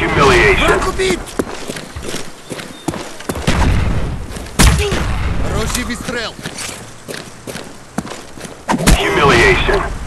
Humiliation. Хороший выстрел. Humiliation.